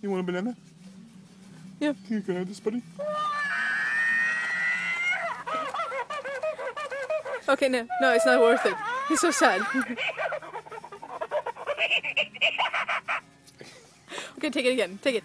You want a banana? Yeah. You can have this, buddy. Okay, no, no, it's not worth it. He's so sad. okay, take it again. Take it.